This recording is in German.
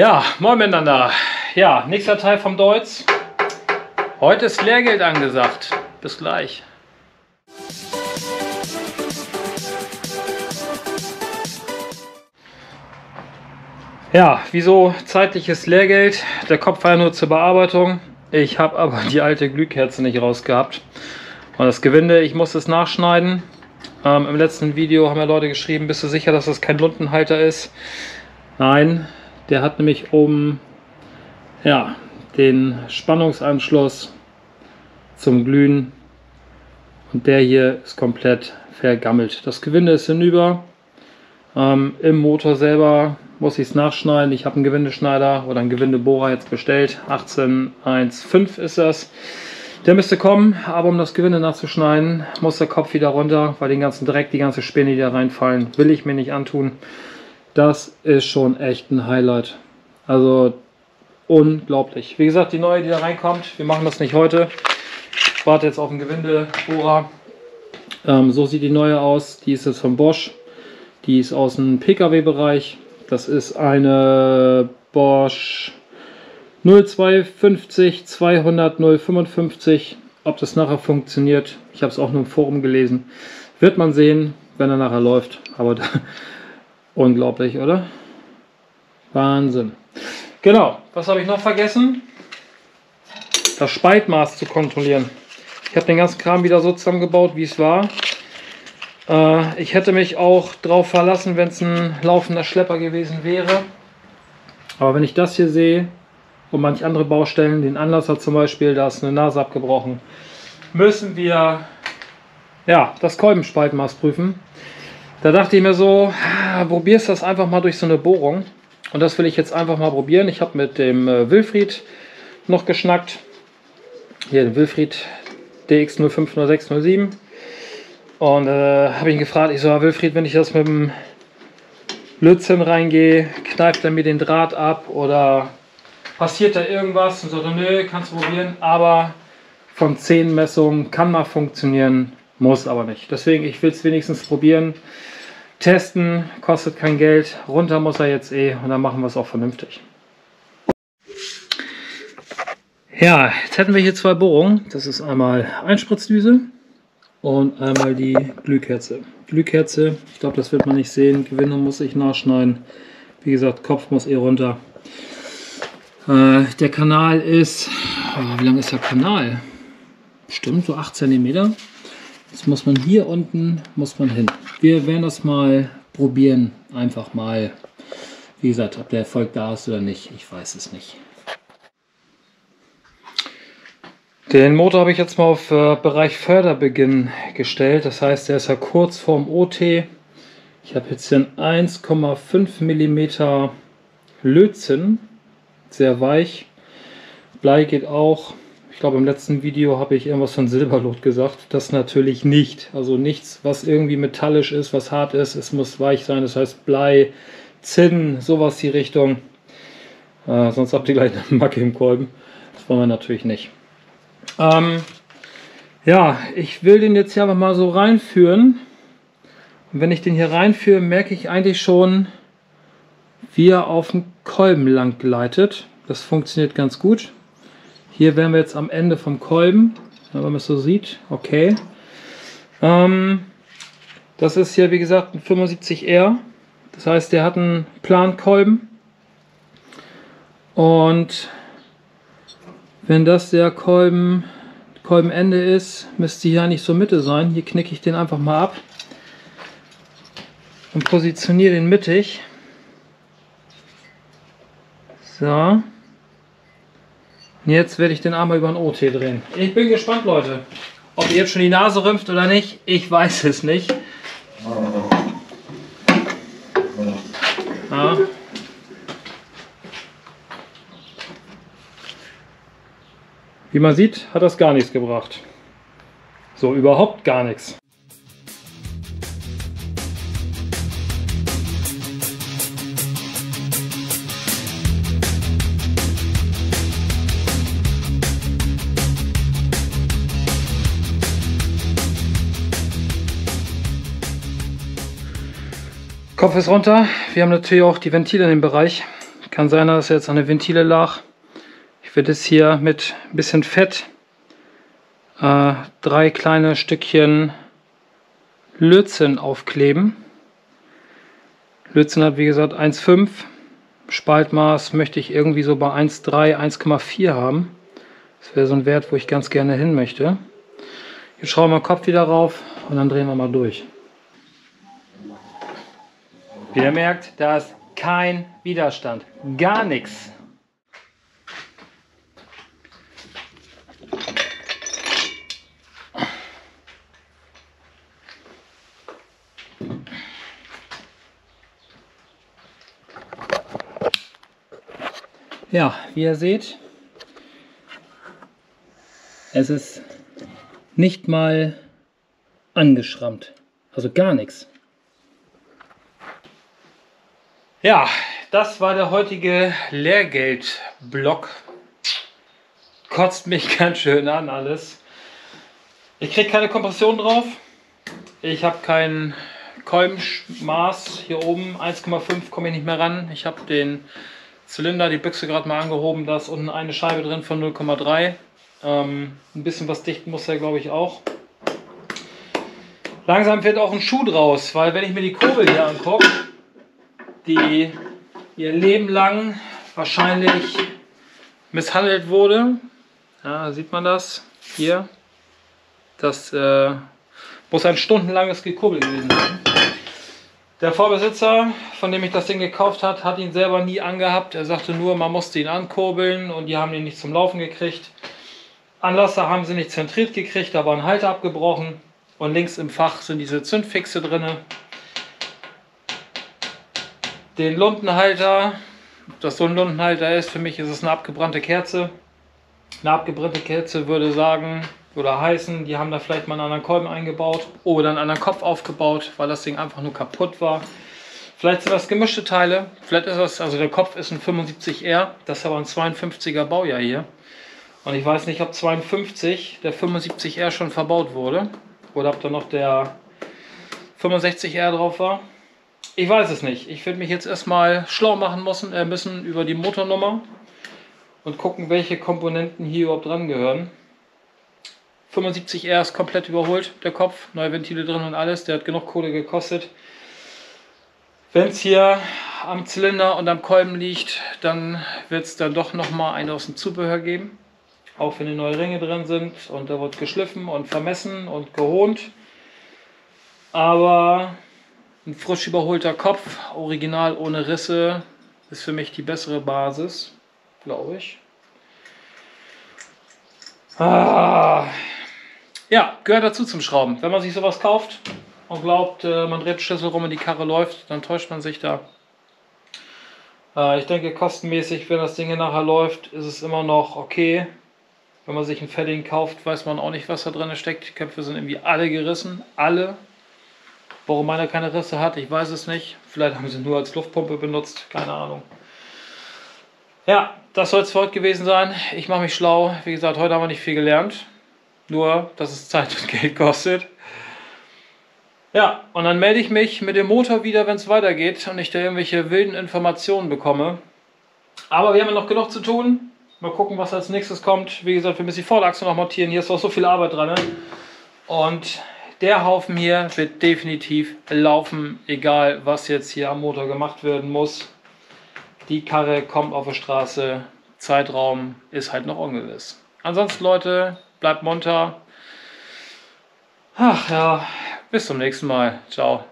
Ja, moin miteinander. Ja, nächster Teil vom Deutz. Heute ist Lehrgeld angesagt. Bis gleich. Ja, wieso zeitliches Lehrgeld? Der Kopf war nur zur Bearbeitung. Ich habe aber die alte Glühkerze nicht rausgehabt. Und das Gewinde, ich muss es nachschneiden. Ähm, Im letzten Video haben ja Leute geschrieben, bist du sicher, dass das kein Luntenhalter ist? Nein, der hat nämlich oben ja, den Spannungsanschluss zum Glühen und der hier ist komplett vergammelt. Das Gewinde ist hinüber. Ähm, Im Motor selber muss ich es nachschneiden. Ich habe einen Gewindeschneider oder einen Gewindebohrer jetzt bestellt. 1815 ist das. Der müsste kommen, aber um das Gewinde nachzuschneiden, muss der Kopf wieder runter, weil den ganzen Dreck, die ganze Späne, die da reinfallen, will ich mir nicht antun. Das ist schon echt ein Highlight. Also unglaublich. Wie gesagt, die neue, die da reinkommt, wir machen das nicht heute. Ich warte jetzt auf den Gewindebohrer. Ähm, so sieht die neue aus. Die ist jetzt von Bosch. Die ist aus dem Pkw-Bereich. Das ist eine Bosch 0250 200 055. Ob das nachher funktioniert, ich habe es auch nur im Forum gelesen, wird man sehen, wenn er nachher läuft. Aber da, unglaublich, oder? Wahnsinn. Genau, was habe ich noch vergessen? Das Spaltmaß zu kontrollieren. Ich habe den ganzen Kram wieder so zusammengebaut, wie es war. Äh, ich hätte mich auch darauf verlassen, wenn es ein laufender Schlepper gewesen wäre. Aber wenn ich das hier sehe und manche andere Baustellen, den Anlasser zum Beispiel, da ist eine Nase abgebrochen, müssen wir ja, das Kolbenspaltmaß prüfen. Da dachte ich mir so, probierst das einfach mal durch so eine Bohrung. Und das will ich jetzt einfach mal probieren. Ich habe mit dem äh, Wilfried noch geschnackt. Hier, den Wilfried DX050607. Und äh, habe ihn gefragt, ich so, Wilfried, wenn ich das mit dem Lützen reingehe, kneift er mir den Draht ab oder passiert da irgendwas? Und so, nö, kannst probieren, aber von 10 Messungen kann mal funktionieren, muss aber nicht. Deswegen, ich will es wenigstens probieren. Testen, kostet kein Geld, runter muss er jetzt eh und dann machen wir es auch vernünftig. Ja, jetzt hätten wir hier zwei Bohrungen. Das ist einmal Einspritzdüse und einmal die Glühkerze. Glühkerze, ich glaube, das wird man nicht sehen. Gewinde muss ich nachschneiden. Wie gesagt, Kopf muss eh runter. Äh, der Kanal ist, oh, wie lang ist der Kanal? Bestimmt so 8 cm. Jetzt muss man hier unten, muss man hin. Wir werden das mal probieren. Einfach mal. Wie gesagt, ob der Erfolg da ist oder nicht, ich weiß es nicht. Den Motor habe ich jetzt mal auf äh, Bereich Förderbeginn gestellt. Das heißt, der ist ja kurz vorm OT. Ich habe jetzt den 1,5 mm Lötzinn. Sehr weich. Blei geht auch. Glaube, im letzten Video habe ich irgendwas von Silberlot gesagt. Das natürlich nicht. Also nichts, was irgendwie metallisch ist, was hart ist. Es muss weich sein. Das heißt Blei, Zinn, sowas die Richtung. Äh, sonst habt ihr gleich eine Macke im Kolben. Das wollen wir natürlich nicht. Ähm, ja, ich will den jetzt hier aber mal so reinführen. Und wenn ich den hier reinführe, merke ich eigentlich schon, wie er auf dem Kolben lang gleitet. Das funktioniert ganz gut. Hier wären wir jetzt am Ende vom Kolben, wenn man es so sieht. Okay. Ähm, das ist hier, wie gesagt, ein 75R. Das heißt, der hat einen Plankolben. Und wenn das der Kolben, Kolbenende ist, müsste hier eigentlich so Mitte sein. Hier knicke ich den einfach mal ab und positioniere den mittig. So. Jetzt werde ich den einmal über den OT drehen. Ich bin gespannt, Leute. Ob ihr jetzt schon die Nase rümpft oder nicht, ich weiß es nicht. Ja. Wie man sieht, hat das gar nichts gebracht. So, überhaupt gar nichts. Kopf ist runter. Wir haben natürlich auch die Ventile in dem Bereich. Kann sein, dass es jetzt an den Ventile lag. Ich werde es hier mit ein bisschen Fett äh, drei kleine Stückchen Lötzinn aufkleben. Lötzinn hat wie gesagt 1,5. Spaltmaß möchte ich irgendwie so bei 1,3, 1,4 haben. Das wäre so ein Wert, wo ich ganz gerne hin möchte. Jetzt schrauben wir den Kopf wieder rauf und dann drehen wir mal durch. Wie ihr merkt, da ist kein Widerstand. Gar nichts. Ja, wie ihr seht, es ist nicht mal angeschrammt. Also gar nichts. Ja, das war der heutige Lehrgeldblock. Kotzt mich ganz schön an alles. Ich kriege keine Kompression drauf. Ich habe kein Kolbenmaß hier oben. 1,5 komme ich nicht mehr ran. Ich habe den Zylinder, die Büchse gerade mal angehoben. Da ist unten eine Scheibe drin von 0,3. Ähm, ein bisschen was dichten muss er, glaube ich, auch. Langsam wird auch ein Schuh draus, weil wenn ich mir die Kurbel hier angucke, die ihr Leben lang wahrscheinlich misshandelt wurde. Ja, sieht man das hier. Das äh, muss ein stundenlanges Gekurbel gewesen sein. Der Vorbesitzer, von dem ich das Ding gekauft hat, hat ihn selber nie angehabt. Er sagte nur, man musste ihn ankurbeln und die haben ihn nicht zum Laufen gekriegt. Anlasser haben sie nicht zentriert gekriegt, da war ein Halter abgebrochen und links im Fach sind diese Zündfixe drin. Den Lundenhalter, ob das so ein Lundenhalter ist, für mich ist es eine abgebrannte Kerze. Eine abgebrannte Kerze würde sagen oder heißen, die haben da vielleicht mal einen anderen Kolben eingebaut oder einen anderen Kopf aufgebaut, weil das Ding einfach nur kaputt war. Vielleicht sind das gemischte Teile, vielleicht ist das, also der Kopf ist ein 75R, das ist aber ein 52er Baujahr hier. Und ich weiß nicht, ob 52 der 75R schon verbaut wurde oder ob da noch der 65R drauf war. Ich weiß es nicht. Ich würde mich jetzt erstmal schlau machen müssen, äh, müssen über die Motornummer und gucken, welche Komponenten hier überhaupt dran gehören. 75R ist komplett überholt, der Kopf, neue Ventile drin und alles. Der hat genug Kohle gekostet. Wenn es hier am Zylinder und am Kolben liegt, dann wird es dann doch nochmal einen aus dem Zubehör geben auch wenn die neue Ringe drin sind und da wird geschliffen und vermessen und gehohnt. Aber ein frisch überholter Kopf, original ohne Risse, ist für mich die bessere Basis, glaube ich. Ah. Ja, gehört dazu zum Schrauben. Wenn man sich sowas kauft und glaubt, äh, man dreht Schlüssel rum und die Karre läuft, dann täuscht man sich da. Äh, ich denke, kostenmäßig, wenn das Ding nachher läuft, ist es immer noch okay. Wenn man sich ein Felling kauft, weiß man auch nicht, was da drin steckt. Die Köpfe sind irgendwie alle gerissen. Alle. Warum meiner keine Risse hat, ich weiß es nicht. Vielleicht haben sie nur als Luftpumpe benutzt. Keine Ahnung. Ja, das soll es für heute gewesen sein. Ich mache mich schlau. Wie gesagt, heute haben wir nicht viel gelernt. Nur, dass es Zeit und Geld kostet. Ja, und dann melde ich mich mit dem Motor wieder, wenn es weitergeht und ich da irgendwelche wilden Informationen bekomme. Aber wir haben ja noch genug zu tun. Mal gucken, was als nächstes kommt. Wie gesagt, wir müssen die Vorderachse noch montieren. Hier ist auch so viel Arbeit dran. Ne? Und der Haufen hier wird definitiv laufen, egal was jetzt hier am Motor gemacht werden muss. Die Karre kommt auf die Straße. Zeitraum ist halt noch ungewiss. Ansonsten, Leute, bleibt munter. Ach ja, bis zum nächsten Mal. Ciao.